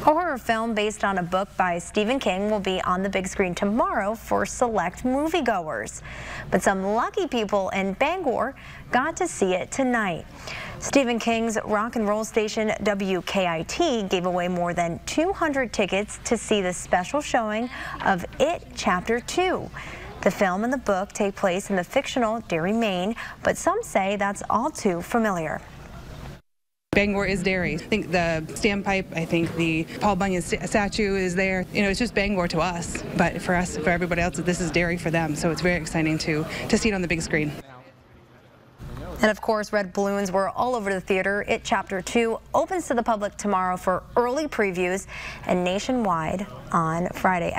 A horror film based on a book by Stephen King will be on the big screen tomorrow for select moviegoers. But some lucky people in Bangor got to see it tonight. Stephen King's rock and roll station WKIT gave away more than 200 tickets to see the special showing of It Chapter 2. The film and the book take place in the fictional Derry, Maine, but some say that's all too familiar. Bangor is Derry. I think the standpipe, I think the Paul Bunyan st statue is there. You know, it's just Bangor to us, but for us, for everybody else, this is Derry for them. So it's very exciting to, to see it on the big screen. And of course, red balloons were all over the theater. It Chapter 2 opens to the public tomorrow for early previews and nationwide on Friday.